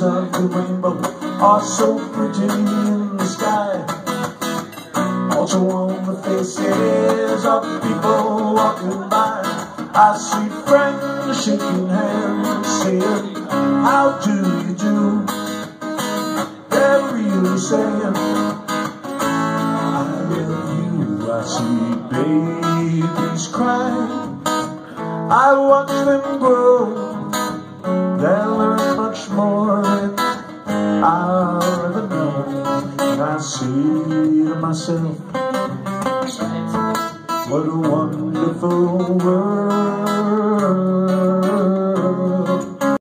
are so pretty in the sky. Also on the faces of people walking by. I see friends shaking hands, saying, How do you do? They're really saying, I love you. I see babies cry. I watch them grow. I'll ever know. And I say to myself, what a wonderful world.